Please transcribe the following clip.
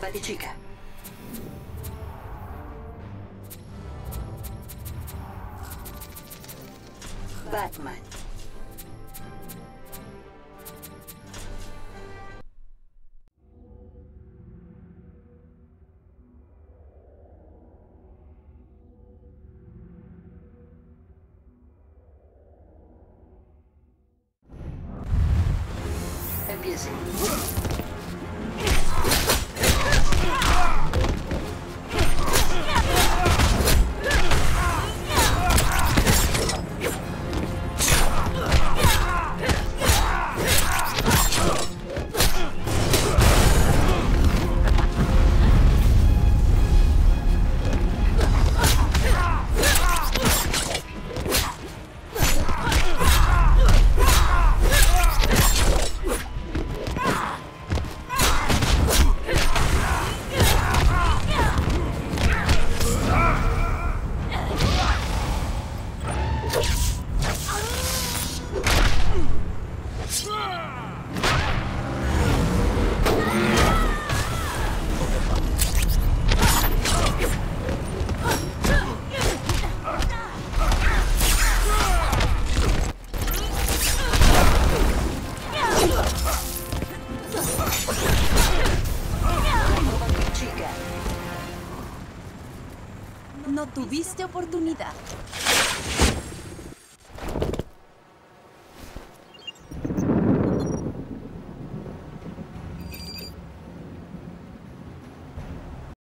Batichica. Batman. Empiece. No tuviste oportunidad.